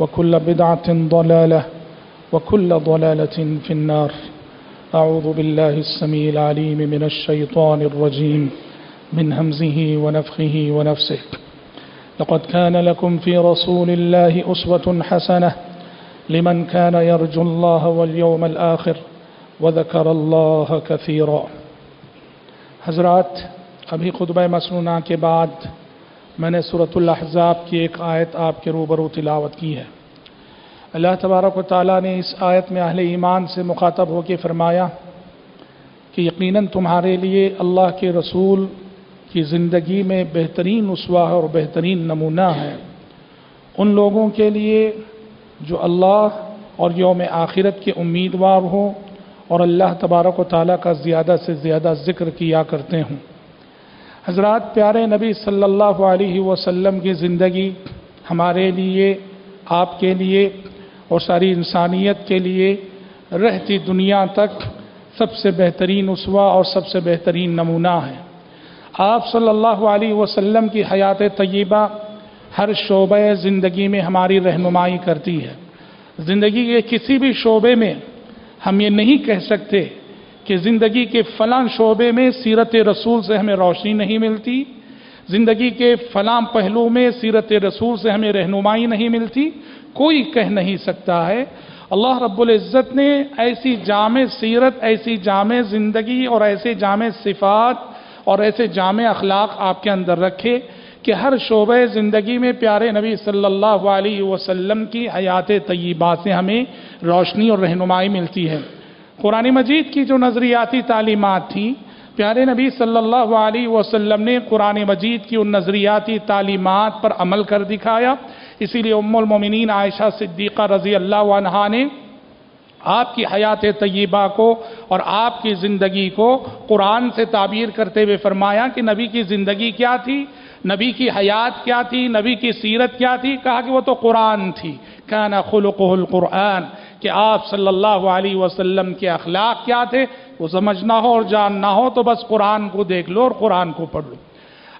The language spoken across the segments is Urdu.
وكل بدعة ضلالة وكل ضلالة في النار. أعوذ بالله السميع العليم من الشيطان الرجيم من همزه ونفخه ونفسه. لقد كان لكم في رسول الله أسوة حسنة لمن كان يرجو الله واليوم الآخر وذكر الله كثيرا. حضرات ابھی خطبہ مسنونہ کے بعد میں نے صورت الاحزاب کی ایک آیت آپ کے روبرو تلاوت کی ہے۔ اللہ تبارک و تعالیٰ نے اس آیت میں اہل ایمان سے مخاطب ہو کے فرمایا کہ یقیناً تمہارے لیے اللہ کے رسول کی زندگی میں بہترین اسوا اور بہترین نمونہ ہے۔ ان لوگوں کے لیے جو اللہ اور یوم آخرت کے امیدوار ہوں اور اللہ تبارک و تعالیٰ کا زیادہ سے زیادہ ذکر کیا کرتے ہوں۔ حضرات پیارے نبی صلی اللہ علیہ وسلم کی زندگی ہمارے لیے، آپ کے لیے اور ساری انسانیت کے لیے رہتی دنیا تک سب سے بہترین اسوا اور سب سے بہترین نمونہ ہے۔ آپ صلی اللہ علیہ وسلم کی حیات طیبہ ہر شعبہ زندگی میں ہماری رہنمائی کرتی ہے۔ زندگی کے کسی بھی شعبے میں ہم یہ نہیں کہہ سکتے کہ زندگی کے فلاں شعبے میں سیرت رسول سے ہمیں روشنی نہیں ملتی، زندگی کے فلاں پہلو میں سیرت رسول سے ہمیں رہنمائی نہیں ملتی، کوئی کہہ نہیں سکتا ہے۔ اللہ رب العزت نے ایسی جامع سیرت، ایسی جامع زندگی اور ایسے جامع صفات اور ایسے جامع اخلاق آپ کے اندر رکھے کہ ہر شعبہ زندگی میں پیارے نبی صلی اللہ علیہ وسلم کی حیات طیبہ سے ہمیں روشنی اور رہنمائی ملتی ہے۔ قرآن مجید کی جو نظریاتی تعلیمات تھیں، پیارے نبی صلی اللہ علیہ وسلم نے قرآن مجید کی ان نظریاتی تعلیمات پر عمل کر دکھایا۔ اسی لیے ام المومنین عائشہ صدیقہ رضی اللہ عنہ نے آپ کی حیات طیبہ کو اور آپ کی زندگی کو قرآن سے تعبیر کرتے ہوئے فرمایا کہ نبی کی زندگی کیا تھی، نبی کی حیات کیا تھی، نبی کی سیرت کیا تھی، کہا کہ وہ تو قرآن تھی۔ کانا خلقہ القرآن۔ کہ آپ صلی اللہ علیہ وسلم کے اخلاق کیا تھے وہ سمجھنا ہو اور جاننا ہو تو بس قرآن کو دیکھ لو اور قرآن کو پڑھ لو۔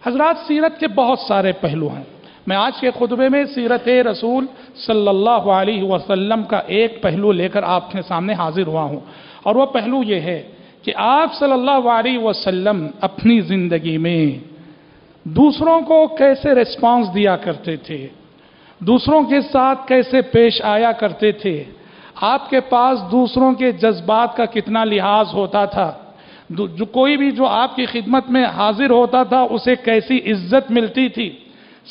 حضرات سیرت کے بہت سارے پہلو ہیں۔ میں آج کے خطبے میں سیرت رسول صلی اللہ علیہ وسلم کا ایک پہلو لے کر آپ کے سامنے حاضر ہوا ہوں۔ اور وہ پہلو یہ ہے کہ آپ صلی اللہ علیہ وسلم اپنی زندگی میں دوسروں کو کیسے ریسپانس دیا کرتے تھے؟ دوسروں کے ساتھ کیسے پیش آیا کرتے تھے؟ آپ کے پاس دوسروں کے جذبات کا کتنا لحاظ ہوتا تھا؟ جو کوئی بھی جو آپ کی خدمت میں حاضر ہوتا تھا، اسے کیسی عزت ملتی تھی؟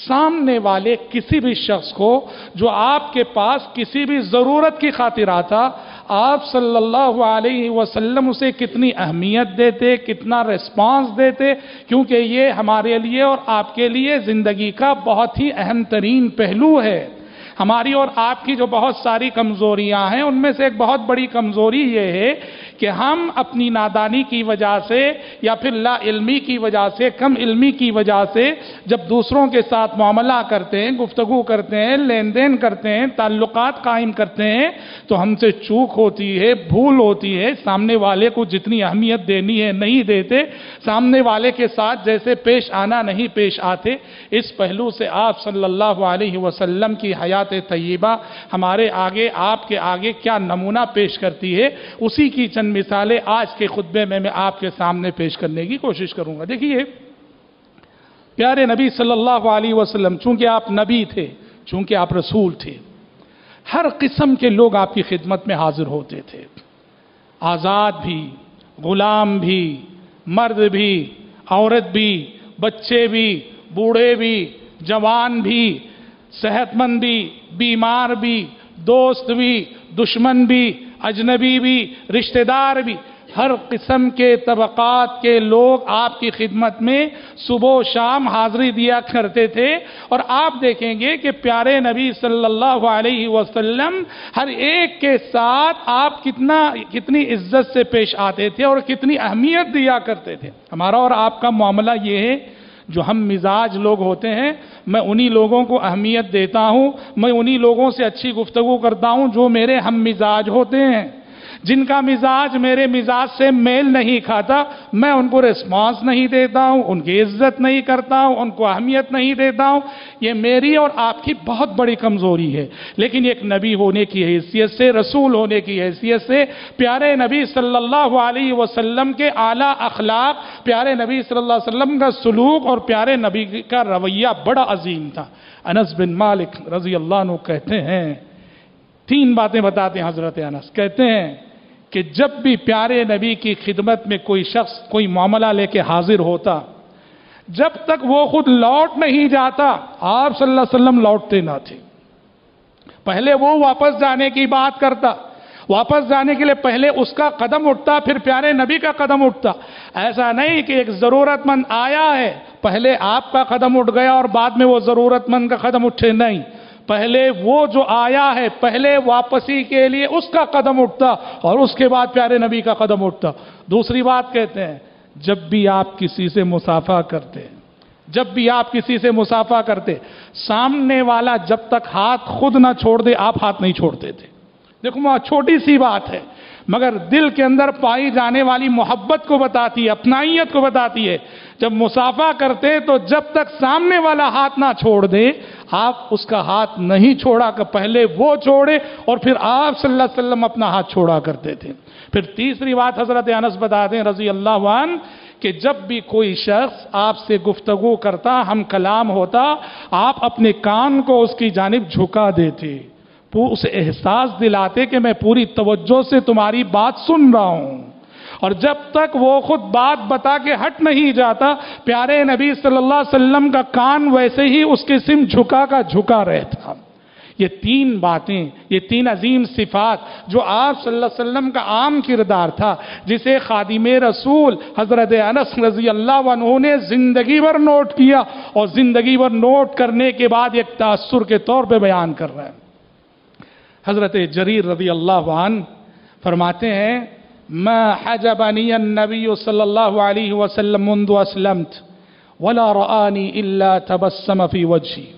سامنے والے کسی بھی شخص کو جو آپ کے پاس کسی بھی ضرورت کی خاطر آتا، آپ صلی اللہ علیہ وسلم اسے کتنی اہمیت دیتے، کتنا ریسپانس دیتے، کیونکہ یہ ہمارے لیے اور آپ کے لیے زندگی کا بہت ہی اہم ترین پہلو ہے۔ ہماری اور آپ کی جو بہت ساری کمزوریاں ہیں، ان میں سے ایک بہت بڑی کمزوری یہ ہے کہ ہم اپنی نادانی کی وجہ سے یا پھر لا علمی کی وجہ سے، کم علمی کی وجہ سے جب دوسروں کے ساتھ معاملہ کرتے ہیں، گفتگو کرتے ہیں، لین دین کرتے ہیں، تعلقات قائم کرتے ہیں، تو ہم سے چوک ہوتی ہے، بھول ہوتی ہے، سامنے والے کو جتنی اہمیت دینی ہے، نہیں دیتے، سامنے والے کے ساتھ جیسے پیش آنا نہیں پیش آتے۔ اس پہلو سے آپ صلی اللہ علیہ وسلم کی حیات طیبہ، ہمارے آگے، آپ کے آگے کیا نمونہ پیش کرتی ہے، اسی کی چند مثالیں آج کے خطبے میں میں آپ کے سامنے پیش کرنے کی کوشش کروں گا۔ دیکھیے، پیارے نبی صلی اللہ علیہ وسلم، چونکہ آپ نبی تھے، چونکہ آپ رسول تھے، ہر قسم کے لوگ آپ کی خدمت میں حاضر ہوتے تھے۔ آزاد بھی، غلام بھی، مرد بھی، عورت بھی، بچے بھی، بوڑھے بھی، جوان بھی صحت مند بھی، بیمار بھی، دوست بھی، دشمن بھی اجنبی بھی رشتہ دار بھی، ہر قسم کے طبقات کے لوگ آپ کی خدمت میں صبح و شام حاضری دیا کرتے تھے۔ اور آپ دیکھیں گے کہ پیارے نبی صلی اللہ علیہ وسلم ہر ایک کے ساتھ آپ کتنا، کتنی عزت سے پیش آتے تھے اور کتنی اہمیت دیا کرتے تھے۔ ہمارا اور آپ کا معاملہ یہ ہے جو ہم مزاج لوگ ہوتے ہیں، میں انہی لوگوں کو اہمیت دیتا ہوں، میں انہی لوگوں سے اچھی گفتگو کرتا ہوں جو میرے ہم مزاج ہوتے ہیں۔ جن کا مزاج میرے مزاج سے میل نہیں کھاتا، میں ان کو ریسپانس نہیں دیتا ہوں، ان کی عزت نہیں کرتا ہوں، ان کو اہمیت نہیں دیتا ہوں۔ یہ میری اور آپ کی بہت بڑی کمزوری ہے۔ لیکن ایک نبی ہونے کی حیثیت سے، رسول ہونے کی حیثیت سے، پیارے نبی صلی اللہ علیہ وسلم کے اعلیٰ اخلاق، پیارے نبی صلی اللہ علیہ وسلم کا سلوک اور پیارے نبی کا رویہ بڑا عظیم تھا۔ انس بن مالک رضی اللہ عنہ کہتے ہیں، تین باتیں بتاتے ہیں حضرت انس۔ کہتے ہیں کہ جب بھی پیارے نبی کی خدمت میں کوئی شخص کوئی معاملہ لے کے حاضر ہوتا، جب تک وہ خود لوٹ نہیں جاتا، آپ صلی اللہ علیہ وسلم لوٹتے نہ تھے۔ پہلے وہ واپس جانے کی بات کرتا، واپس جانے کے لیے پہلے اس کا قدم اٹھتا، پھر پیارے نبی کا قدم اٹھتا۔ ایسا نہیں کہ ایک ضرورت مند آیا ہے، پہلے آپ کا قدم اٹھ گیا اور بعد میں وہ ضرورت مند کا قدم اٹھے، نہیں۔ پہلے وہ جو آیا ہے، پہلے واپسی کے لیے اس کا قدم اٹھتا اور اس کے بعد پیارے نبی کا قدم اٹھتا۔ دوسری بات کہتے ہیں، جب بھی آپ کسی سے مسافہ کرتے، جب بھی آپ کسی سے مسافہ کرتے، سامنے والا جب تک ہاتھ خود نہ چھوڑ دے، آپ ہاتھ نہیں چھوڑتے تھے۔ دیکھو، وہاں چھوٹی سی بات ہے، مگر دل کے اندر پائی جانے والی محبت کو بتاتی ہے، اپنائیت کو بتاتی ہے۔ جب مسافہ کرتے تو جب تک سامنے والا ہاتھ نہ چھوڑ دے آپ اس کا ہاتھ نہیں چھوڑا کہ پہلے وہ چھوڑے اور پھر آپ صلی اللہ علیہ وسلم اپنا ہاتھ چھوڑا کرتے تھے۔ پھر تیسری بات حضرت انس بتا دیں رضی اللہ عنہ کہ جب بھی کوئی شخص آپ سے گفتگو کرتا، ہم کلام ہوتا، آپ اپنے کان کو اس کی جانب جھکا دیتے اسے احساس دلاتے کہ میں پوری توجہ سے تمہاری بات سن رہا ہوں۔ اور جب تک وہ خود بات بتا کے ہٹ نہیں جاتا، پیارے نبی صلی اللہ علیہ وسلم کا کان ویسے ہی اس کے سم جھکا کا جھکا رہتا یہ تین باتیں، یہ تین عظیم صفات جو آپ صلی اللہ علیہ وسلم کا عام کردار تھا، جسے خادم رسول حضرت انس رضی اللہ عنہ نے زندگی بھر نوٹ کیا اور زندگی بھر نوٹ کرنے کے بعد ایک تاثر کے طور پہ بیان کر رہے ہیں۔ حضرت جریر رضی اللہ عنہ فرماتے ہیں ما حجبني النبي صلى الله عليه وسلم منذ أسلمت ولا رآني إلا تبسم في وجهي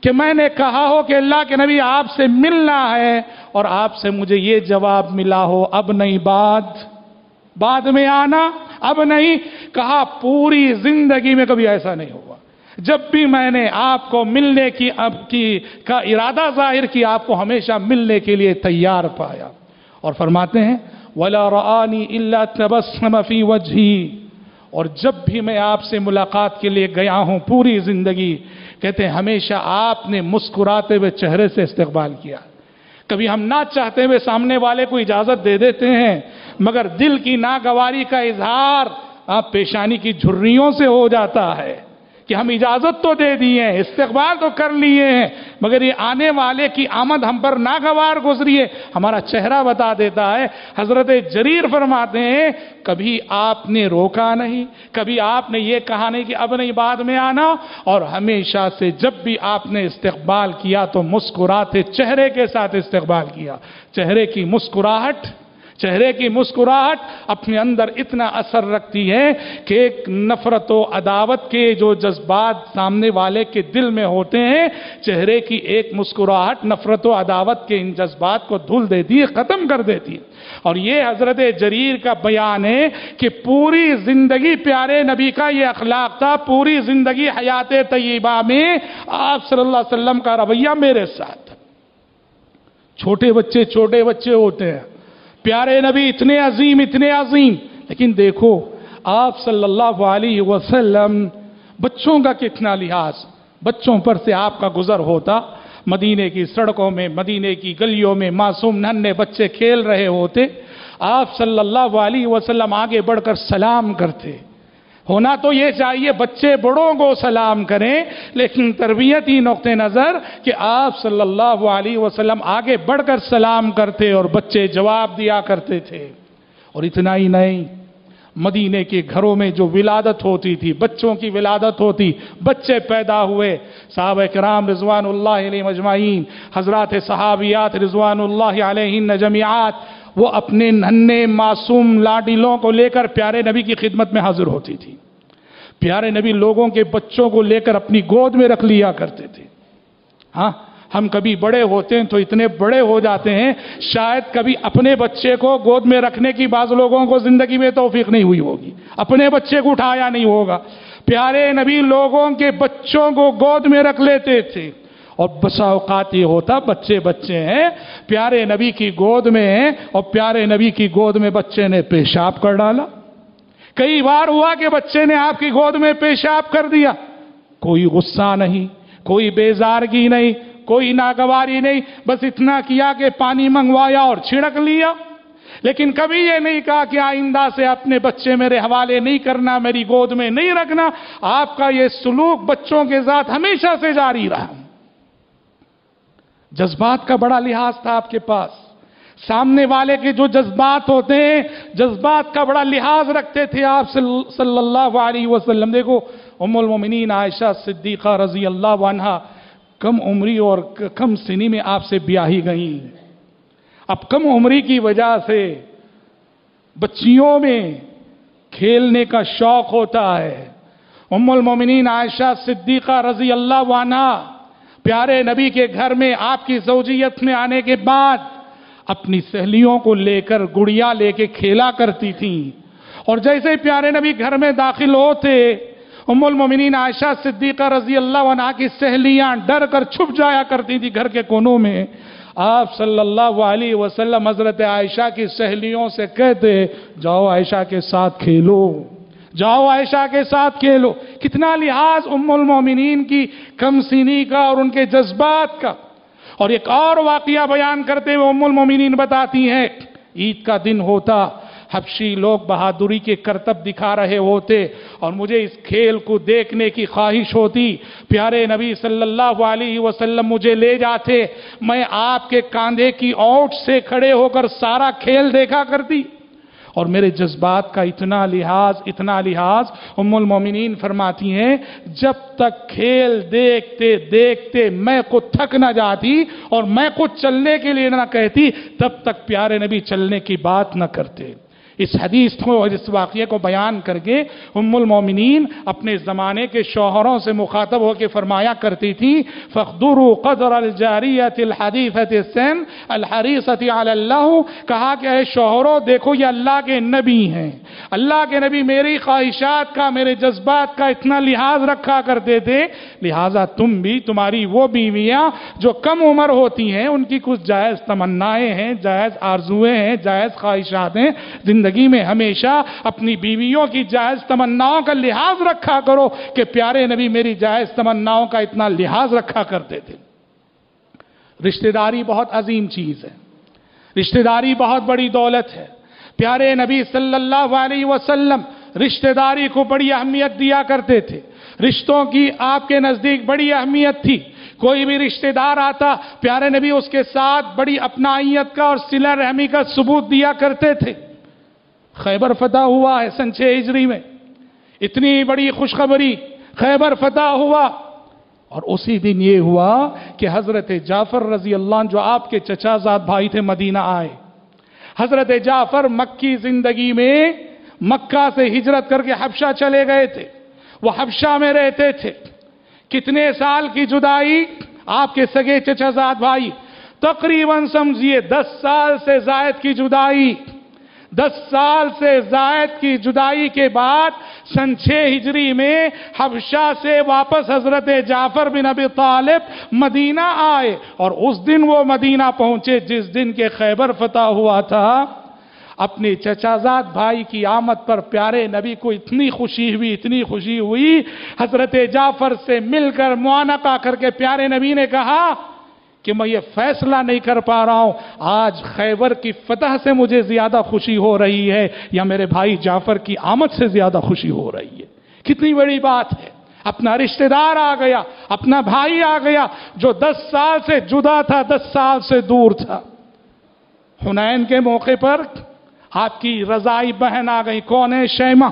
کہ میں نے کہا ہو کہ اللہ کے نبی آپ سے ملنا ہے اور آپ سے مجھے یہ جواب ملا ہو، اب نہیں، بعد بعد میں آنا، اب نہیں۔ کہا پوری زندگی میں کبھی ایسا نہیں ہوا۔ جب بھی میں نے آپ کو ملنے کی، اب کی، کا ارادہ ظاہر کیا، آپ کو ہمیشہ ملنے کے لیے تیار پایا۔ اور فرماتے ہیں، ولا رآنی الا تبسم فی وجہی اور جب بھی میں آپ سے ملاقات کے لیے گیا ہوں، پوری زندگی کہتے ہیں ہمیشہ آپ نے مسکراتے ہوئے چہرے سے استقبال کیا۔ کبھی ہم نہ چاہتے ہوئے سامنے والے کو اجازت دے دیتے ہیں، مگر دل کی ناگواری کا اظہار آپ پیشانی کی جھریوں سے ہو جاتا ہے۔ کہ ہم اجازت تو دے دیے ہیں، استقبال تو کر لیے ہیں، مگر یہ آنے والے کی آمد ہم پر ناگوار گزری ہے، ہمارا چہرہ بتا دیتا ہے۔ حضرت جریر فرماتے ہیں، کبھی آپ نے روکا نہیں، کبھی آپ نے یہ کہا نہیں کہ اب نہیں بعد میں آنا، اور ہمیشہ سے جب بھی آپ نے استقبال کیا تو مسکراتے چہرے کے ساتھ استقبال کیا۔ چہرے کی مسکراہٹ چہرے کی مسکراہٹ اپنے اندر اتنا اثر رکھتی ہے کہ ایک نفرت و عداوت کے جو جذبات سامنے والے کے دل میں ہوتے ہیں، چہرے کی ایک مسکراہٹ، نفرت و عداوت کے ان جذبات کو دھل دیتی ہے، ختم کر دیتی ہے۔ اور یہ حضرت جریر کا بیان ہے کہ پوری زندگی پیارے نبی کا یہ اخلاق تھا، پوری زندگی حیات طیبہ میں آپ صلی اللہ علیہ وسلم کا رویہ میرے ساتھ۔ چھوٹے بچے چھوٹے بچے ہوتے ہیں۔ پیارے نبی، اتنے عظیم اتنے عظیم۔ لیکن دیکھو، آپ صلی اللہ علیہ وسلم بچوں کا کتنا لحاظ، بچوں پر سے آپ کا گزر ہوتا۔ مدینے کی سڑکوں میں، مدینے کی گلیوں میں معصوم ننے بچے کھیل رہے ہوتے۔ آپ صلی اللہ علیہ وسلم آگے بڑھ کر سلام کرتے۔ ہونا تو یہ چاہیے بچے بڑوں کو سلام کریں، لیکن تربیتی نقطۂ نظر کہ آپ صلی اللہ علیہ وسلم آگے بڑھ کر سلام کرتے اور بچے جواب دیا کرتے تھے۔ اور اتنا ہی نہیں، مدینے کے گھروں میں جو ولادت ہوتی تھی، بچوں کی ولادت ہوتی، بچے پیدا ہوئے۔ صحابہ کرام رضوان اللہ علیہ مجمعین حضرات صحابیات رضوان اللہ علیہ نجمیات وہ اپنے ننے معصوم لاڈیلوں کو لے کر پیارے نبی کی خدمت میں حاضر ہوتی تھی۔ پیارے نبی لوگوں کے بچوں کو لے کر اپنی گود میں رکھ لیا کرتے تھے۔ ہاں ہم کبھی بڑے ہوتے ہیں تو اتنے بڑے ہو جاتے ہیں، شاید کبھی اپنے بچے کو گود میں رکھنے کی بعض لوگوں کو زندگی میں توفیق نہیں ہوئی ہوگی۔ اپنے بچے کو اٹھایا نہیں ہوگا۔ پیارے نبی لوگوں کے بچوں کو گود میں رکھ لیتے تھے۔ اور بسا اوقات یہ ہوتا بچے بچے ہیں، پیارے نبی کی گود میں ہیں اور پیارے نبی کی گود میں بچے نے پیشاب کر ڈالا۔ کئی بار ہوا کہ بچے نے آپ کی گود میں پیشاب کر دیا۔ کوئی غصہ نہیں، کوئی بیزارگی نہیں، کوئی ناگواری نہیں، بس اتنا کیا کہ پانی منگوایا اور چھڑک لیا۔ لیکن کبھی یہ نہیں کہا کہ آئندہ سے اپنے بچے میرے حوالے نہیں کرنا، میری گود میں نہیں رکھنا۔ آپ کا یہ سلوک بچوں کے ساتھ ہمیشہ سے جاری رہا۔ جذبات کا بڑا لحاظ تھا آپ کے پاس۔ سامنے والے کے جو جذبات ہوتے ہیں، جذبات کا بڑا لحاظ رکھتے تھے آپ صلی اللہ علیہ وسلم۔ دیکھو، ام المومنین عائشہ صدیقہ رضی اللہ عنہ کم عمری اور کم سنی میں آپ سے بیاہی گئیں۔ اب کم عمری کی وجہ سے بچیوں میں کھیلنے کا شوق ہوتا ہے۔ ام المومنین عائشہ صدیقہ رضی اللہ عنہ پیارے نبی کے گھر میں آپ کی زوجیت میں آنے کے بعد اپنی سہلیوں کو لے کر گڑیا لے کے کھیلا کرتی تھیں۔ اور جیسے پیارے نبی گھر میں داخل ہوتے، ام المومنین عائشہ صدیقہ رضی اللہ عنہ کی سہلیاں ڈر کر چھپ جایا کرتی تھی گھر کے کونوں میں۔ آپ صلی اللہ علیہ وسلم حضرت عائشہ کی سہلیوں سے کہتے، جاؤ عائشہ کے ساتھ کھیلو۔ جاؤ عائشہ کے ساتھ کھیلو۔ کتنا لحاظ ام المومنین کی کم سینی کا اور ان کے جذبات کا۔ اور ایک اور واقعہ بیان کرتے ہوئے ام المومنین بتاتی ہیں، عید کا دن ہوتا، حبشی لوگ بہادری کے کرتب دکھا رہے ہوتے اور مجھے اس کھیل کو دیکھنے کی خواہش ہوتی۔ پیارے نبی صلی اللہ علیہ وسلم مجھے لے جاتے، میں آپ کے کاندھے کی اوٹ سے کھڑے ہو کر سارا کھیل دیکھا کرتی۔ اور میرے جذبات کا اتنا لحاظ اتنا لحاظ ام المومنین فرماتی ہیں، جب تک کھیل دیکھتے دیکھتے میں کو تھک نہ جاتی اور میں کو چلنے کے لیے نہ کہتی، تب تک پیارے نبی چلنے کی بات نہ کرتے۔ اس حدیث کو اور اس واقعے کو بیان کر کے ام المومنین اپنے زمانے کے شوہروں سے مخاطب ہو کے فرمایا کرتی تھی فخدروا قدر الجاریت الحدیثت السن الحریصت علی اللہ، کہا کہ اے شوہروں دیکھو یہ اللہ کے نبی ہیں۔ اللہ کے نبی میری خواہشات کا، میرے جذبات کا اتنا لحاظ رکھا کرتے تھے۔ لہٰذا تم بھی، تمہاری وہ بیویاں جو کم عمر ہوتی ہیں، ان کی کچھ جائز تمنائیں ہیں، جائز آرزویں ہیں، جائز خواہشات ہیں، زندگی زندگی میں ہمیشہ اپنی بیویوں کی جائز تمناؤں کا لحاظ رکھا کرو کہ پیارے نبی میری جائز تمناؤں کا اتنا لحاظ رکھا کرتے تھے۔ رشتہ داری بہت عظیم چیز ہے۔ رشتہ داری بہت بڑی دولت ہے۔ پیارے نبی صلی اللہ علیہ وسلم رشتہ داری کو بڑی اہمیت دیا کرتے تھے۔ رشتوں کی آپ کے نزدیک بڑی اہمیت تھی۔ کوئی بھی رشتہ دار آتا، پیارے نبی اس کے ساتھ بڑی اپنائیت کا اور سلا رحمی کا ثبوت دیا کرتے تھے۔ خیبر فتح ہوا ہے سن چھ ہجری میں۔ اتنی بڑی خوشخبری، خیبر فتح ہوا۔ اور اسی دن یہ ہوا کہ حضرت جعفر رضی اللہ عنہ جو آپ کے چچا زاد بھائی تھے مدینہ آئے۔ حضرت جعفر مکی زندگی میں مکہ سے ہجرت کر کے حبشہ چلے گئے تھے۔ وہ حبشہ میں رہتے تھے۔ کتنے سال کی جدائی آپ کے سگے چچا زاد بھائی۔ تقریباً سمجھیے دس سال سے زائد کی جدائی۔ دس سال سے زائد کی جدائی کے بعد سن چھ ہجری میں حبشہ سے واپس حضرت جعفر بن ابی طالب مدینہ آئے اور اس دن وہ مدینہ پہنچے جس دن کے خیبر فتح ہوا تھا۔ اپنی چچازاد بھائی کی آمد پر پیارے نبی کو اتنی خوشی ہوئی، اتنی خوشی ہوئی۔ حضرت جعفر سے مل کر معانقہ کر کے پیارے نبی نے کہا کہ میں یہ فیصلہ نہیں کر پا رہا ہوں، آج خیبر کی فتح سے مجھے زیادہ خوشی ہو رہی ہے یا میرے بھائی جعفر کی آمد سے زیادہ خوشی ہو رہی ہے۔ کتنی بڑی بات ہے۔ اپنا رشتہ دار آ گیا، اپنا بھائی آ گیا جو دس سال سے جدا تھا، دس سال سے دور تھا۔ حنین کے موقع پر آپ کی رضائی بہن آ گئی کون ہے؟ شیما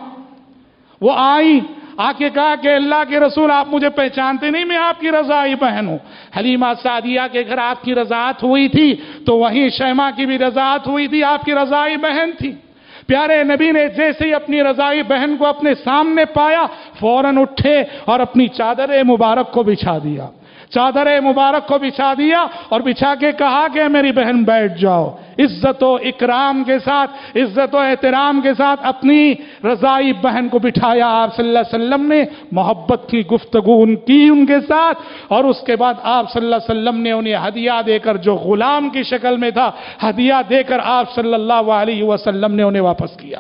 وہ آئی آ کے کہا کہ اللہ کے رسول، آپ مجھے پہچانتے نہیں، میں آپ کی رضائی بہن ہوں۔ حلیمہ سعدیہ کے گھر آپ کی رضاعت ہوئی تھی، تو وہیں شیما کی بھی رضاعت ہوئی تھی، آپ کی رضائی بہن تھی۔ پیارے نبی نے جیسے ہی اپنی رضائی بہن کو اپنے سامنے پایا، فوراً اٹھے اور اپنی چادر مبارک کو بچھا دیا۔ چادر مبارک کو بچھا دیا اور بچھا کے کہا کہ میری بہن بیٹھ جاؤ۔ عزت و اکرام کے ساتھ، عزت و احترام کے ساتھ اپنی رضائی بہن کو بٹھایا۔ آپ صلی اللہ علیہ وسلم نے محبت کی گفتگو ان کی ان کے ساتھ اور اس کے بعد آپ صلی اللہ علیہ وسلم نے انہیں ہدیہ دے کر، جو غلام کی شکل میں تھا، ہدیہ دے کر آپ صلی اللہ علیہ وسلم نے انہیں واپس کیا۔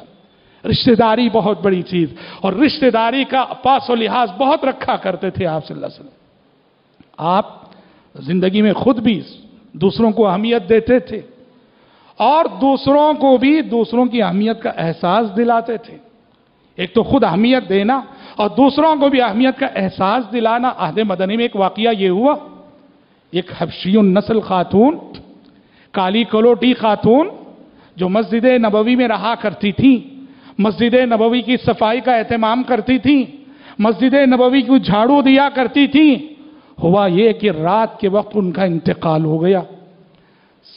رشتہ داری بہت بڑی چیز اور رشتہ داری کا پاس و لحاظ بہت رکھا کرتے تھے آپ صلی اللہ علیہ وسلم۔ آپ زندگی میں خود بھی دوسروں کو اہمیت دیتے تھے اور دوسروں کو بھی دوسروں کی اہمیت کا احساس دلاتے تھے۔ ایک تو خود اہمیت دینا اور دوسروں کو بھی اہمیت کا احساس دلانا۔ عہد مدنی میں ایک واقعہ یہ ہوا۔ ایک حبشی النسل خاتون، کالی کلوٹی خاتون جو مسجد نبوی میں رہا کرتی تھی مسجد نبوی کی صفائی کا اہتمام کرتی تھی مسجد نبوی کو جھاڑو دیا کرتی تھی ہوا یہ کہ رات کے وقت ان کا انتقال ہو گیا۔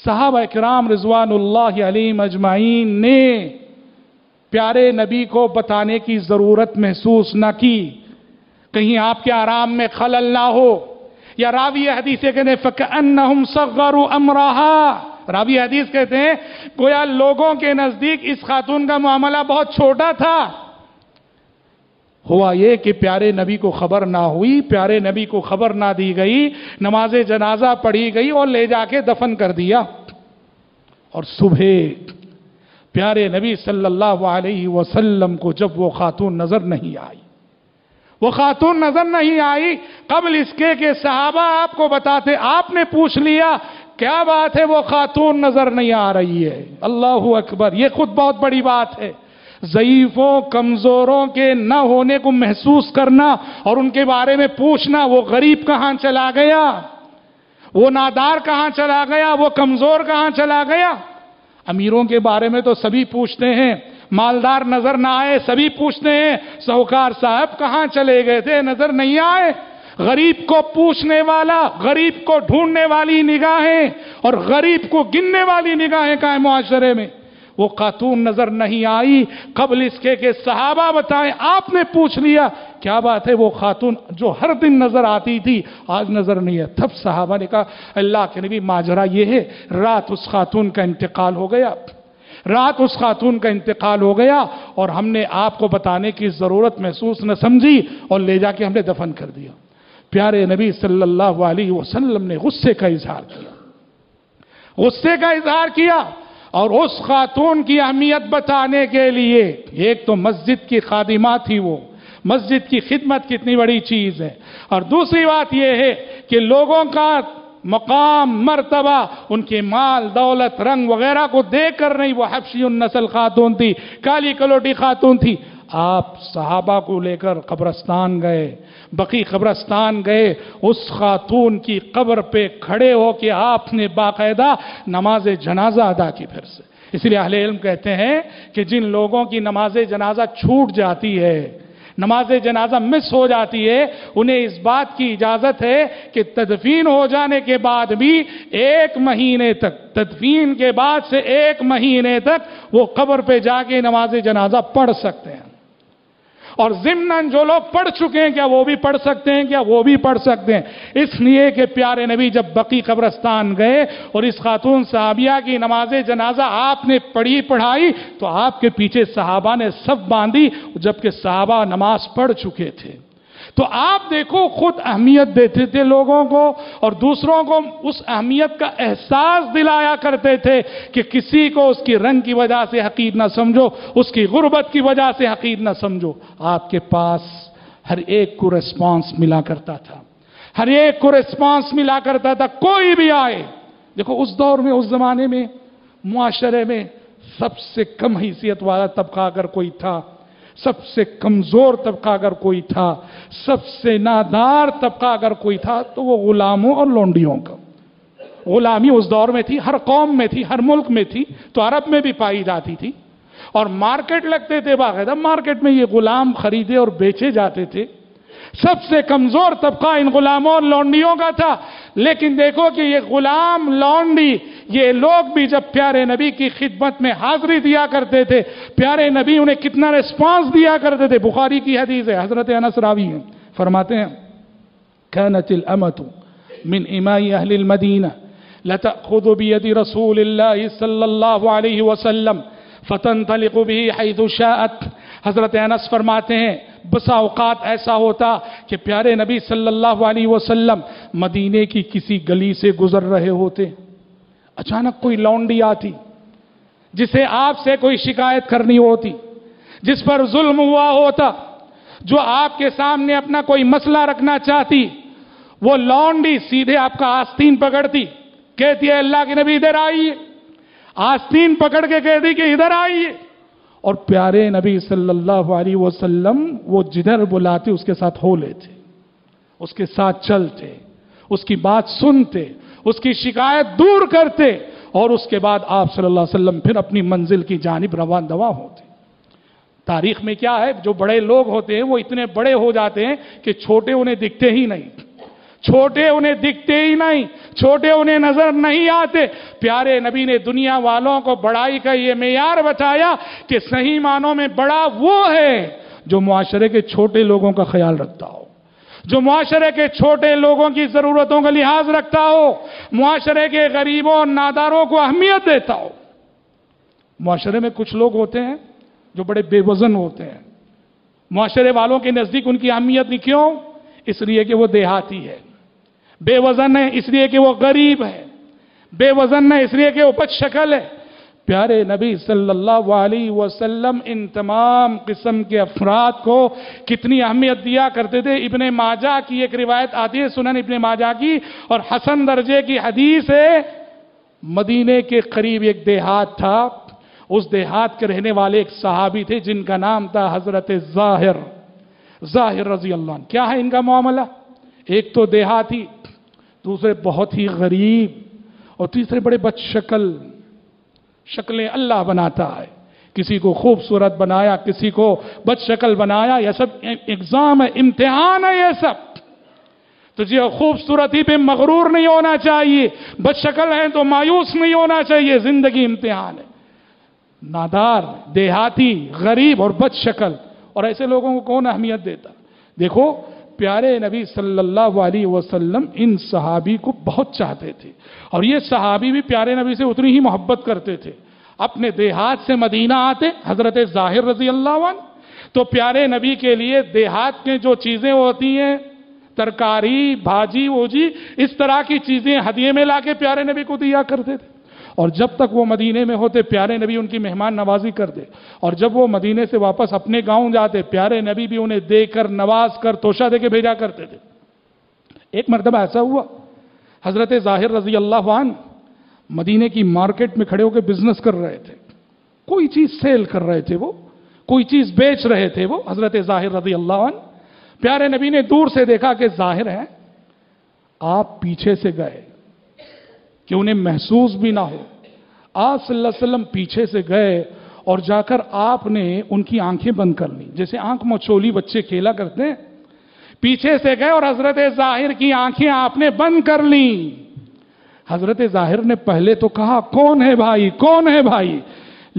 صحابہ اکرام رضوان اللہ علیہ مجمعین نے پیارے نبی کو بتانے کی ضرورت محسوس نہ کی۔ کہیں آپ کے آرام میں خلل نہ ہو۔ یا راوی حدیث کہتے ہیں، فَكَأَنَّهُمْ صَغَّرُوا أَمْرَهَا راوی حدیث کہتے ہیں، گویا لوگوں کے نزدیک اس خاتون کا معاملہ بہت چھوٹا تھا۔ ہوا یہ کہ پیارے نبی کو خبر نہ ہوئی، پیارے نبی کو خبر نہ دی گئی، نماز جنازہ پڑھی گئی اور لے جا کے دفن کر دیا۔ اور صبح پیارے نبی صلی اللہ علیہ وسلم کو جب وہ خاتون نظر نہیں آئی۔ وہ خاتون نظر نہیں آئی، قبل اس کے کہ صحابہ آپ کو بتاتے، آپ نے پوچھ لیا، کیا بات ہے وہ خاتون نظر نہیں آ رہی ہے؟ اللہ اکبر، یہ خود بہت بڑی بات ہے۔ ضعیفوں، کمزوروں کے نہ ہونے کو محسوس کرنا اور ان کے بارے میں پوچھنا، وہ غریب کہاں چلا گیا؟ وہ نادار کہاں چلا گیا؟ وہ کمزور کہاں چلا گیا؟ امیروں کے بارے میں تو سبھی پوچھتے ہیں، مالدار نظر نہ آئے، سبھی پوچھتے ہیں سہوکار صاحب کہاں چلے گئے تھے؟ نظر نہیں آئے۔ غریب کو پوچھنے والا، غریب کو ڈھونڈنے والی نگاہیں اور غریب کو گننے والی نگاہیں کا ہے معاشرے میں۔ وہ خاتون نظر نہیں آئی۔ قبل اس کے کہ صحابہ بتائیں، آپ نے پوچھ لیا، کیا بات ہے؟ وہ خاتون جو ہر دن نظر آتی تھی، آج نظر نہیں ہے۔ تب صحابہ نے کہا، اللہ کے نبی ماجرہ یہ ہے، رات اس خاتون کا انتقال ہو گیا۔ رات اس خاتون کا انتقال ہو گیا اور ہم نے آپ کو بتانے کی ضرورت محسوس نہ سمجھی اور لے جا کے ہم نے دفن کر دیا۔ پیارے نبی صلی اللہ علیہ وسلم نے غصے کا اظہار کیا۔ غصے کا اظہار کیا۔ اور اس خاتون کی اہمیت بتانے کے لیے، ایک تو مسجد کی خادمہ تھی وہ، مسجد کی خدمت کتنی بڑی چیز ہے۔ اور دوسری بات یہ ہے کہ لوگوں کا مقام، مرتبہ، ان کے مال، دولت، رنگ وغیرہ کو دیکھ کر نہیں، وہ حفشی النسل خاتون تھی، کالی کلوٹی خاتون تھی۔ آپ صحابہ کو لے کر قبرستان گئے۔ بقی قبرستان گئے، اس خاتون کی قبر پہ کھڑے ہو کے آپ نے باقاعدہ نماز جنازہ ادا کی پھر سے۔ اس لیے اہل علم کہتے ہیں کہ جن لوگوں کی نماز جنازہ چھوٹ جاتی ہے، نماز جنازہ مس ہو جاتی ہے، انہیں اس بات کی اجازت ہے کہ تدفین ہو جانے کے بعد بھی ایک مہینے تک، تدفین کے بعد سے ایک مہینے تک وہ قبر پہ جا کے نماز جنازہ پڑھ سکتے ہیں۔ اور ضمن جو لوگ پڑھ چکے ہیں کیا وہ بھی پڑھ سکتے ہیں، کیا وہ بھی پڑھ سکتے ہیں؟ اس لیے کہ پیارے نبی جب بقی قبرستان گئے اور اس خاتون صحابیہ کی نماز جنازہ آپ نے پڑھی، پڑھائی، تو آپ کے پیچھے صحابہ نے سب باندھی، جبکہ صحابہ نماز پڑھ چکے تھے۔ تو آپ دیکھو، خود اہمیت دیتے تھے لوگوں کو اور دوسروں کو اس اہمیت کا احساس دلایا کرتے تھے کہ کسی کو اس کی رنگ کی وجہ سے حقیر نہ سمجھو، اس کی غربت کی وجہ سے حقیر نہ سمجھو۔ آپ کے پاس ہر ایک کو ریسپانس ملا کرتا تھا۔ ہر ایک کو ریسپانس ملا کرتا تھا۔ کوئی بھی آئے۔ دیکھو، اس دور میں، اس زمانے میں، معاشرے میں سب سے کم حیثیت والا طبقہ اگر کوئی تھا سب سے کمزور طبقہ اگر کوئی تھا، سب سے نادار طبقہ اگر کوئی تھا، تو وہ غلاموں اور لونڈیوں کا۔ غلامی اس دور میں تھی، ہر قوم میں تھی، ہر ملک میں تھی، تو عرب میں بھی پائی جاتی تھی۔ اور مارکیٹ لگتے تھے باقاعدہ، مارکیٹ میں یہ غلام خریدے اور بیچے جاتے تھے۔ سب سے کمزور طبقہ ان غلاموں اور لونڈیوں کا تھا۔ لیکن دیکھو کہ یہ غلام لونڈی، یہ لوگ بھی جب پیارے نبی کی خدمت میں حاضری دیا کرتے تھے، پیارے نبی انہیں کتنا ریسپانس دیا کرتے تھے۔ بخاری کی حدیث ہے، حضرت انس راوی ہیں۔ فرماتے ہیں كانت الامت من امائی اہل المدینہ، لتأخذ بید رسول اللہ صلی اللہ علیہ وسلم، فتنطلق به حيث شاءت۔ حضرت انس فرماتے ہیں بسا اوقات ایسا ہوتا کہ پیارے نبی صلی اللہ علیہ وسلم مدینے کی کسی گلی سے گزر رہے ہوتے۔ اچانک کوئی لونڈی آتی جسے آپ سے کوئی شکایت کرنی ہوتی، جس پر ظلم ہوا ہوتا، جو آپ کے سامنے اپنا کوئی مسئلہ رکھنا چاہتی، وہ لونڈی سیدھے آپ کا آستین پکڑتی، کہتی ہے اللہ کے نبی ادھر آئیے۔ آستین پکڑ کے کہتی کہ ادھر آئیے۔ اور پیارے نبی صلی اللہ علیہ وسلم وہ جدھر بلاتے اس کے ساتھ ہو لیتے، اس کے ساتھ چلتے، اس کی بات سنتے، اس کی شکایت دور کرتے اور اس کے بعد آپ صلی اللہ علیہ وسلم پھر اپنی منزل کی جانب روان دوا ہوتے۔ تاریخ میں کیا ہے، جو بڑے لوگ ہوتے ہیں وہ اتنے بڑے ہو جاتے ہیں کہ چھوٹے انہیں دکھتے ہی نہیں۔ چھوٹے انہیں دکھتے ہی نہیں، چھوٹے انہیں نظر نہیں آتے۔ پیارے نبی نے دنیا والوں کو بڑائی کا یہ معیار بتایا کہ صحیح معنوں میں بڑا وہ ہے جو معاشرے کے چھوٹے لوگوں کا خیال رکھتا ہو، جو معاشرے کے چھوٹے لوگوں کی ضرورتوں کا لحاظ رکھتا ہو، معاشرے کے غریبوں اور ناداروں کو اہمیت دیتا ہو۔ معاشرے میں کچھ لوگ ہوتے ہیں جو بڑے بے وزن ہوتے ہیں۔ معاشرے والوں کے نزدیک ان کی اہمیت نہیں، کیوں؟ اس لیے کہ وہ دیہاتی ہے بے وزن ہے اس لیے کہ وہ غریب ہے۔ بے وزن ہے اس لیے کہ وہ بد شکل ہے۔ پیارے نبی صلی اللہ علیہ وسلم، ان تمام قسم کے افراد کو کتنی اہمیت دیا کرتے تھے۔ ابن ماجہ کی ایک روایت آتی ہے، سنن ابن ماجہ کی، اور حسن درجے کی حدیث ہے، مدینے کے قریب ایک دیہات تھا۔ اس دیہات کے رہنے والے ایک صحابی تھے، جن کا نام تھا حضرت ظاہر ظاہر رضی اللہ عنہ۔ کیا ہے ان کا معاملہ؟ ایک تو دیہاتی دوسرے بہت ہی غریب اور تیسرے بڑے بد شکل شکلیں اللہ بناتا ہے۔ کسی کو خوبصورت بنایا، کسی کو بد شکل بنایا، یہ سب اگزام ہے، امتحان ہے یہ سب۔ تو جی خوبصورتی پہ مغرور نہیں ہونا چاہیے بد شکل ہے تو مایوس نہیں ہونا چاہیے، زندگی امتحان ہے۔ نادار، دیہاتی، غریب اور بد شکل اور ایسے لوگوں کو کون اہمیت دیتا؟ دیکھو پیارے نبی صلی اللہ علیہ وسلم ان صحابی کو بہت چاہتے تھے۔ اور یہ صحابی بھی پیارے نبی سے اتنی ہی محبت کرتے تھے۔ اپنے دیہات سے مدینہ آتے، حضرت ظاہر رضی اللہ عنہ۔ تو پیارے نبی کے لیے دیہات میں جو چیزیں ہوتی ہیں، ترکاری، بھاجی ووجی اس طرح کی چیزیں ہدیے میں لا کے پیارے نبی کو دیا کرتے تھے۔ اور جب تک وہ مدینے میں ہوتے، پیارے نبی ان کی مہمان نوازی کر دے اور جب وہ مدینے سے واپس اپنے گاؤں جاتے، پیارے نبی بھی انہیں دے کر، نواز کر، توشہ دے کے بھیجا کرتے تھے۔ ایک مرتبہ ایسا ہوا۔ حضرت ظاہر رضی اللہ عنہ مدینے کی مارکیٹ میں کھڑے ہو کے بزنس کر رہے تھے۔ کوئی چیز سیل کر رہے تھے وہ، کوئی چیز بیچ رہے تھے وہ، حضرت ظاہر رضی اللہ عنہ۔ پیارے نبی نے دور سے دیکھا کہ ظاہر ہے آپ پیچھے سے گئے۔ کہ انہیں محسوس بھی نہ ہو۔ آپ صلی اللہ علیہ وسلم پیچھے سے گئے اور جا کر آپ نے ان کی آنکھیں بند کر لی جیسے آنکھ مچولی بچے کھیلا کرتے ہیں۔ پیچھے سے گئے اور حضرت ظاہر کی آنکھیں آپ نے بند کر لی حضرت ظاہر نے پہلے تو کہا، کون ہے بھائی؟ کون ہے بھائی؟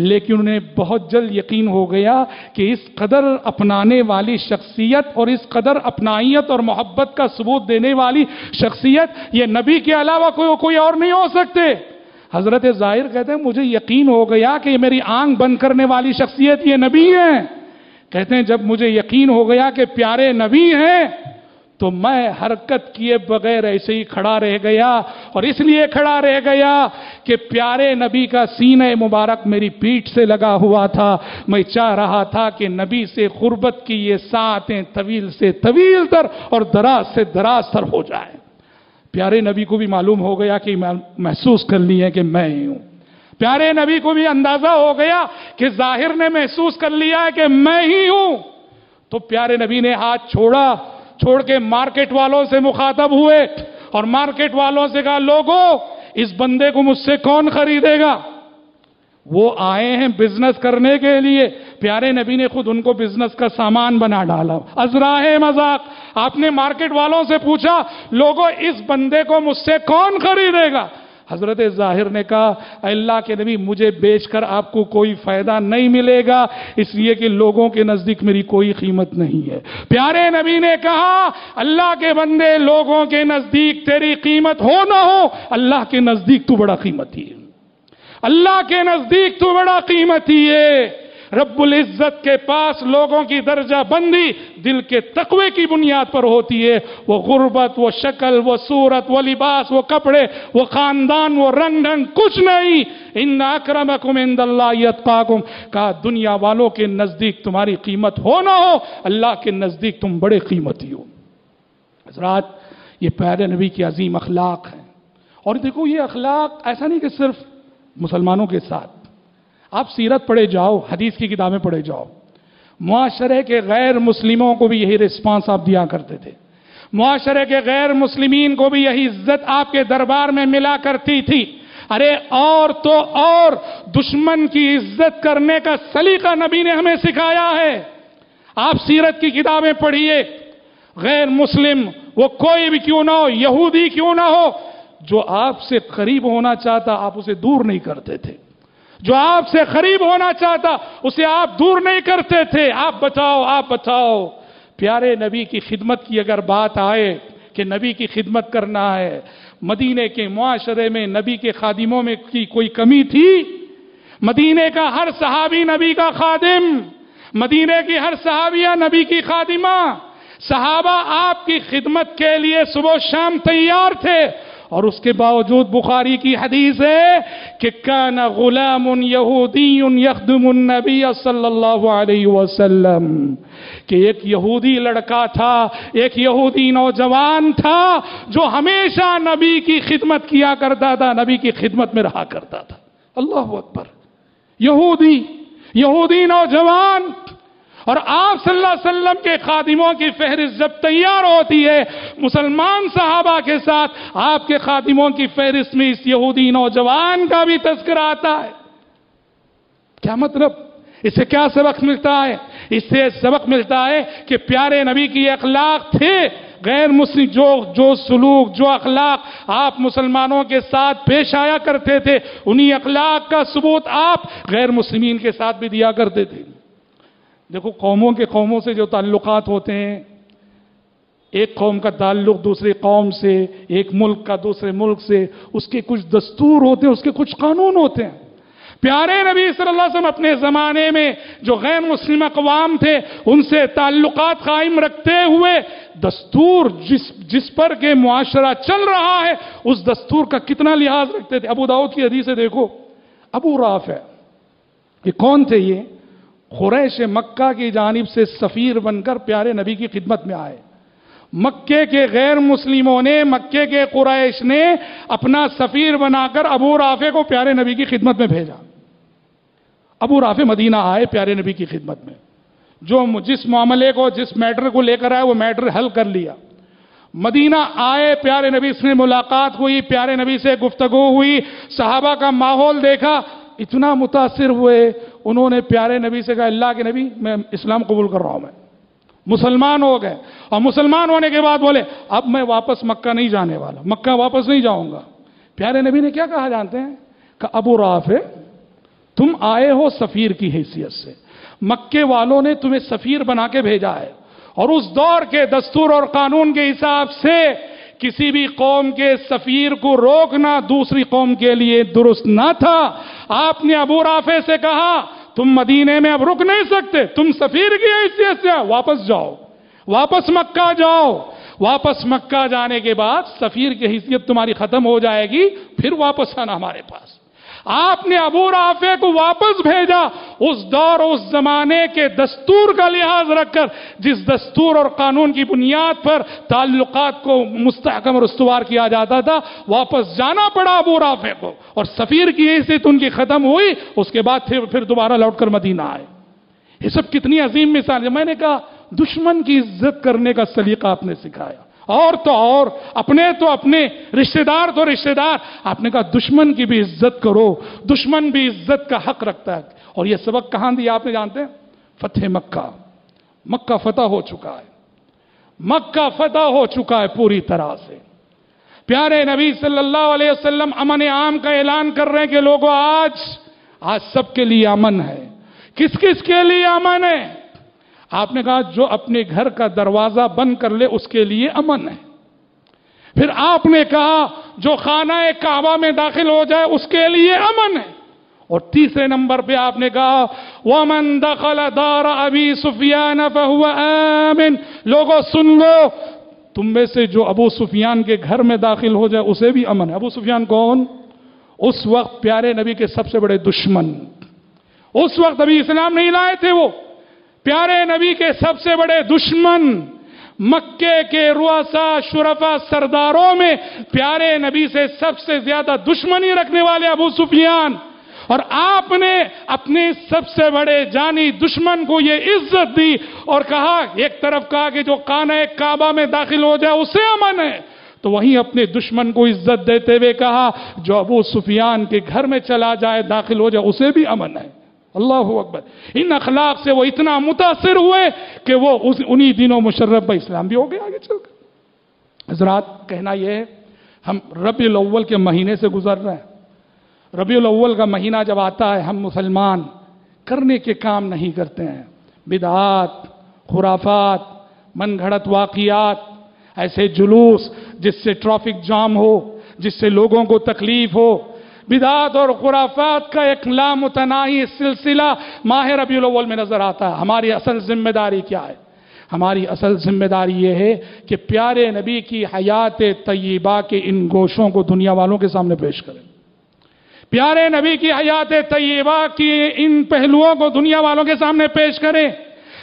لیکن انہیں بہت جلد یقین ہو گیا کہ اس قدر اپنانے والی شخصیت اور اس قدر اپنائیت اور محبت کا ثبوت دینے والی شخصیت یہ نبی کے علاوہ کوئی کوئی اور نہیں ہو سکتے۔ حضرت ظاہر کہتے ہیں، مجھے یقین ہو گیا کہ یہ میری آنکھ بند کرنے والی شخصیت یہ نبی ہے کہتے ہیں، جب مجھے یقین ہو گیا کہ پیارے نبی ہیں تو میں حرکت کیے بغیر ایسے ہی کھڑا رہ گیا اور اس لیے کھڑا رہ گیا کہ پیارے نبی کا سینہ مبارک میری پیٹھ سے لگا ہوا تھا۔ میں چاہ رہا تھا کہ نبی سے قربت کی یہ ساتیں طویل سے طویل تر اور دراز سے دراز تر ہو جائیں۔ پیارے نبی کو بھی معلوم ہو گیا کہ محسوس کر لی ہے کہ میں ہی ہوں۔ پیارے نبی کو بھی اندازہ ہو گیا کہ ظاہر نے محسوس کر لیا ہے کہ میں ہی ہوں۔ تو پیارے نبی نے ہاتھ چھوڑا چھوڑ کے مارکیٹ والوں سے مخاطب ہوئے اور مارکیٹ والوں سے کہا لوگوں اس بندے کو مجھ سے کون خریدے گا؟ وہ آئے ہیں بزنس کرنے کے لیے۔ پیارے نبی نے خود ان کو بزنس کا سامان بنا ڈالا۔ ازراہ مذاق، آپ نے مارکیٹ والوں سے پوچھا لوگوں اس بندے کو مجھ سے کون خریدے گا؟ حضرت ظاہر نے کہا اللہ کے نبی، مجھے بیچ کر آپ کو کوئی فائدہ نہیں ملے گا، اس لیے کہ لوگوں کے نزدیک میری کوئی قیمت نہیں ہے۔ پیارے نبی نے کہا، اللہ کے بندے، لوگوں کے نزدیک تیری قیمت ہو نہ ہو، اللہ کے نزدیک تو بڑا قیمتی ہے۔ اللہ کے نزدیک تو بڑا قیمتی ہے۔ رب العزت کے پاس لوگوں کی درجہ بندی دل کے تقوی کی بنیاد پر ہوتی ہے۔ وہ غربت، وہ شکل، وہ صورت، وہ لباس، وہ کپڑے، وہ خاندان، وہ رنگ ڈھنگ کچھ نہیں۔ ان اکرمکم عند اللہ یتقاکم۔ کہا، دنیا والوں کے نزدیک تمہاری قیمت ہو نہ ہو، اللہ کے نزدیک تم بڑے قیمتی ہو۔ حضرات، یہ پیارے نبی کی عظیم اخلاق ہیں۔ اور دیکھو، یہ اخلاق ایسا نہیں کہ صرف مسلمانوں کے ساتھ آپ سیرت پڑھے جاؤ، حدیث کی کتابیں پڑھے جاؤ۔ معاشرے کے غیر مسلموں کو بھی یہی رسپانس آپ دیا کرتے تھے۔ معاشرے کے غیر مسلمین کو بھی یہی عزت آپ کے دربار میں ملا کرتی تھی۔ ارے، اور تو اور، دشمن کی عزت کرنے کا سلیقہ نبی نے ہمیں سکھایا ہے۔ آپ سیرت کی کتابیں پڑھیے۔ غیر مسلم، وہ کوئی بھی کیوں نہ ہو، یہودی کیوں نہ ہو، جو آپ سے قریب ہونا چاہتا، آپ اسے دور نہیں کرتے تھے۔ جو آپ سے قریب ہونا چاہتا، اسے آپ دور نہیں کرتے تھے۔ آپ بچاؤ آپ بچاؤ پیارے نبی کی خدمت کی اگر بات آئے کہ نبی کی خدمت کرنا ہے، مدینے کے معاشرے میں نبی کے خادموں میں کی کوئی کمی تھی؟ مدینے کا ہر صحابی نبی کا خادم، مدینے کی ہر صحابیہ نبی کی خادمہ۔ صحابہ آپ کی خدمت کے لیے صبح شام تیار تھے۔ اور اس کے باوجود بخاری کی حدیث ہے کہ کان غلام یہودی یخدم النبی صلی اللہ علیہ وسلم، کہ ایک یہودی لڑکا تھا، ایک یہودی نوجوان تھا جو ہمیشہ نبی کی خدمت کیا کرتا تھا، نبی کی خدمت میں رہا کرتا تھا۔ اللہ اکبر۔ یہودی یہودی نوجوان اور آپ صلی اللہ علیہ وسلم کے خادموں کی فہرست جب تیار ہوتی ہے مسلمان صحابہ کے ساتھ، آپ کے خادموں کی فہرست میں اس یہودی نوجوان کا بھی تذکرہ آتا ہے۔ کیا مطلب؟ اس سے کیا سبق ملتا ہے؟ اس سے سبق ملتا ہے کہ پیارے نبی کی اخلاق تھے۔ غیر مسلم جو جو سلوک، جو اخلاق آپ مسلمانوں کے ساتھ پیش آیا کرتے تھے، انہی اخلاق کا ثبوت آپ غیر مسلمین کے ساتھ بھی دیا کرتے تھے۔ دیکھو، قوموں کے قوموں سے جو تعلقات ہوتے ہیں، ایک قوم کا تعلق دوسری قوم سے، ایک ملک کا دوسرے ملک سے، اس کے کچھ دستور ہوتے ہیں، اس کے کچھ قانون ہوتے ہیں۔ پیارے نبی صلی اللہ علیہ وسلم اپنے زمانے میں جو غیر مسلم اقوام تھے، ان سے تعلقات قائم رکھتے ہوئے دستور جس جس پر کے معاشرہ چل رہا ہے، اس دستور کا کتنا لحاظ رکھتے تھے۔ ابو داؤد کی حدیث دیکھو، ابو راف ہے یہ کون تھے یہ؟ قریش مکہ کی جانب سے سفیر بن کر پیارے نبی کی خدمت میں آئے۔ مکے کے غیر مسلموں نے، مکے کے قریش نے اپنا سفیر بنا کر ابو رافع کو پیارے نبی کی خدمت میں بھیجا۔ ابو رافع مدینہ آئے پیارے نبی کی خدمت میں۔ جو جس معاملے کو، جس میٹر کو لے کر آئے وہ میٹر حل کر لیا۔ مدینہ آئے پیارے نبی سے ملاقات ہوئی، پیارے نبی سے گفتگو ہوئی، صحابہ کا ماحول دیکھا، اتنا متاثر ہوئے۔ انہوں نے پیارے نبی سے کہا، اللہ کے نبی، میں اسلام قبول کر رہا ہوں میں۔ مسلمان ہو گئے۔ اور مسلمان ہونے کے بعد بولے، اب میں واپس مکہ نہیں جانے والا۔ مکہ واپس نہیں جاؤں گا۔ پیارے نبی نے کیا کہا جانتے ہیں؟ کہ ابو رافع، تم آئے ہو سفیر کی حیثیت سے۔ مکے والوں نے تمہیں سفیر بنا کے بھیجا ہے۔ اور اس دور کے دستور اور قانون کے حساب سے کسی بھی قوم کے سفیر کو روکنا دوسری قوم کے لیے درست نہ تھا۔ آپ نے ابو رافع سے کہا، تم مدینے میں اب رک نہیں سکتے، تم سفیر کی حیثیت سے واپس جاؤ، واپس مکہ جاؤ۔ واپس مکہ جانے کے بعد سفیر کی حیثیت تمہاری ختم ہو جائے گی، پھر واپس آنا ہمارے پاس۔ آپ نے ابو رافع کو واپس بھیجا اس دور اس زمانے کے دستور کا لحاظ رکھ کر، جس دستور اور قانون کی بنیاد پر تعلقات کو مستحکم اور استوار کیا جاتا تھا، واپس جانا پڑا ابو رافع کو۔ اور سفیر کی حیثیت ان کی ختم ہوئی، اس کے بعد پھر پھر دوبارہ لوٹ کر مدینہ آئے۔ یہ سب کتنی عظیم مثال ہے۔ میں نے کہا، دشمن کی عزت کرنے کا سلیقہ آپ نے سکھایا۔ اور تو اور، اپنے تو اپنے رشتہ دار تو رشتہ دار آپ نے کہا، دشمن کی بھی عزت کرو، دشمن بھی عزت کا حق رکھتا ہے۔ اور یہ سبق کہاں دیا آپ نے، جانتے ہیں؟ فتح مکہ۔ مکہ فتح ہو چکا ہے۔ مکہ فتح ہو چکا ہے پوری طرح سے۔ پیارے نبی صلی اللہ علیہ وسلم امن عام کا اعلان کر رہے ہیں کہ لوگوں آج آج سب کے لیے امن ہے۔ کس کس کے لیے امن ہے؟ آپ نے کہا جو اپنے گھر کا دروازہ بند کر لے، اس کے لیے امن ہے۔ پھر آپ نے کہا جو خانہ کعبہ میں داخل ہو جائے، اس کے لیے امن ہے۔ اور تیسرے نمبر پہ آپ نے کہا، وَمَن دَخَلَ دَارَ أَبِي سُفْيَانَ فَهُوَ آمِن۔ لوگوں سن لو، تم میں سے جو ابو سفیان کے گھر میں داخل ہو جائے، اسے بھی امن ہے۔ ابو سفیان کون؟ اس وقت پیارے نبی کے سب سے بڑے دشمن۔ اس وقت ابھی اسلام نہیں لائے تھے وہ۔ پیارے نبی کے سب سے بڑے دشمن مکے کے رواسا شرفا سرداروں میں پیارے نبی سے سب سے زیادہ دشمنی رکھنے والے ابو سفیان۔ اور آپ نے اپنے سب سے بڑے جانی دشمن کو یہ عزت دی اور کہا، ایک طرف کہا کہ جو کانا کعبہ میں داخل ہو جائے، اسے امن ہے۔ تو وہیں اپنے دشمن کو عزت دیتے ہوئے کہا، جو ابو سفیان کے گھر میں چلا جائے، داخل ہو جائے، اسے بھی امن ہے۔ اللہ اکبر۔ ان اخلاق سے وہ اتنا متاثر ہوئے کہ وہ انہی دنوں مشرف اسلام بھی ہو گیا آگے چل کر۔ حضرات، کہنا یہ ہے، ہم ربی الاول کے مہینے سے گزر رہے ہیں۔ ربی الاول کا مہینہ جب آتا ہے، ہم مسلمان کرنے کے کام نہیں کرتے ہیں۔ بدعات، خرافات، من گھڑت واقعات، ایسے جلوس جس سے ٹرافک جام ہو، جس سے لوگوں کو تکلیف ہو بدعات اور خرافات کا ایک لامتناہی سلسلہ ماہ ربی الاول میں نظر آتا ہے۔ ہماری اصل ذمہ داری کیا ہے؟ ہماری اصل ذمہ داری یہ ہے کہ پیارے نبی کی حیات طیبہ کے ان گوشوں کو دنیا والوں کے سامنے پیش کریں۔ پیارے نبی کی حیات طیبہ کی ان پہلوؤں کو دنیا والوں کے سامنے پیش کریں۔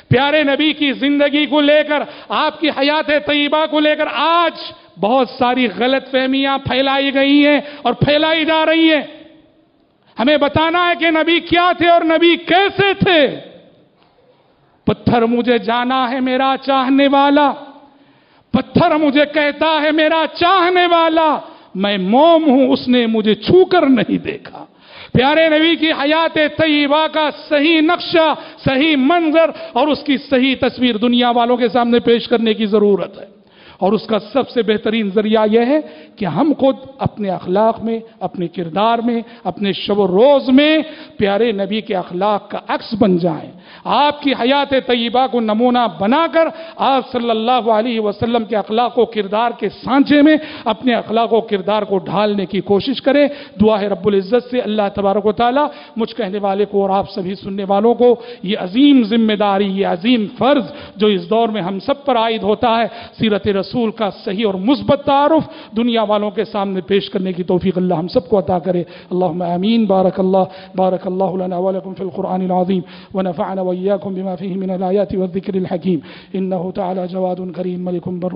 پیارے نبی کی زندگی کو لے کر آپ کی حیات طیبہ کو لے کر آج بہت ساری غلط فہمیاں پھیلائی گئی ہیں اور پھیلائی جا رہی ہیں۔ ہمیں بتانا ہے کہ نبی کیا تھے اور نبی کیسے تھے۔ پتھر مجھے جانا ہے میرا چاہنے والا۔ پتھر مجھے کہتا ہے میرا چاہنے والا۔ میں موم ہوں، اس نے مجھے چھو کر نہیں دیکھا۔ پیارے نبی کی حیات طیبہ کا صحیح نقشہ، صحیح منظر اور اس کی صحیح تصویر دنیا والوں کے سامنے پیش کرنے کی ضرورت ہے۔ اور اس کا سب سے بہترین ذریعہ یہ ہے کہ ہم خود اپنے اخلاق میں، اپنے کردار میں، اپنے شب و روز میں پیارے نبی کے اخلاق کا عکس بن جائیں۔ آپ کی حیات طیبہ کو نمونہ بنا کر آپ صلی اللہ علیہ وسلم کے اخلاق و کردار کے سانچے میں اپنے اخلاق و کردار کو ڈھالنے کی کوشش کریں۔ دعا ہے رب العزت سے۔ اللہ تبارک و تعالیٰ مجھ کہنے والے کو اور آپ سبھی سننے والوں کو یہ عظیم ذمہ داری، یہ عظیم فرض جو اس دور میں ہم سب پر عائد ہوتا ہے، سیرت رسول کا صحیح اور مثبت تعارف دنیا والوں کے سامنے پیش کرنے کی توفیق اللہ ہم سب کو عطا کرے اللہم امین بارک اللہ بارک اللہ لنا ولکم فی القرآن العظیم ونفعنا وإياكم بما فيه من الآيات والذكر الحكيم إنه تعالى جواد كريم ملك بر